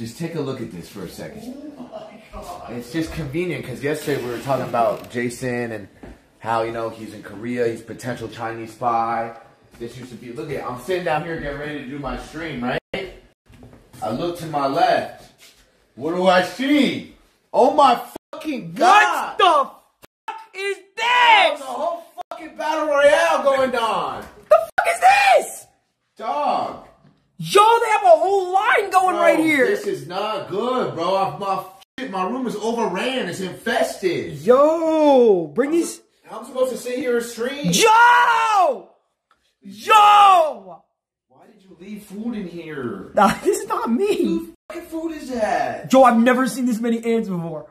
just take a look at this for a second. Oh it's just convenient because yesterday we were talking about Jason and how you know he's in Korea, he's potential Chinese spy. This used to be. Look at, I'm sitting down here getting ready to do my stream, right? I look to my left. What do I see? Oh my fucking god! What the fuck is There's this? Oh, a whole fucking battle royale going on, The fuck is this? dog. Yo, they have a whole line going Bro, right here. This is not good, bro. I, my shit, my room is overran. It's infested. Yo, bring these. I'm supposed to sit here and stream. Yo! Yo! Why did you leave food in here? Nah, this is not me. What fucking food is that? Yo, I've never seen this many ants before.